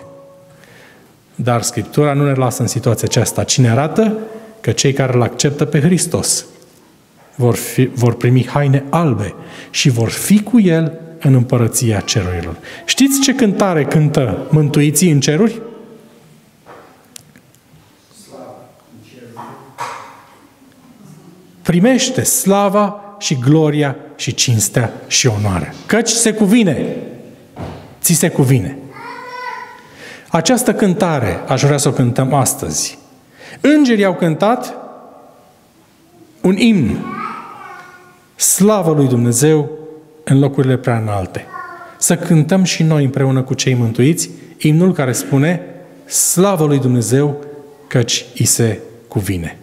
Dar Scriptura nu ne lasă în situația aceasta, ci ne arată că cei care îl acceptă pe Hristos vor, fi, vor primi haine albe și vor fi cu El în împărăția cerurilor. Știți ce cântare cântă mântuiții în ceruri? Primește slava și gloria și cinstea și onoarea. Căci se cuvine, ți se cuvine. Această cântare aș vrea să o cântăm astăzi. Îngerii au cântat un imn. Slavă lui Dumnezeu în locurile prea înalte. Să cântăm și noi împreună cu cei mântuiți imnul care spune Slavă lui Dumnezeu căci îi se cuvine.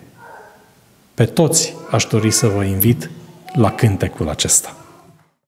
Pe toți aș dori să vă invit la cântecul acesta.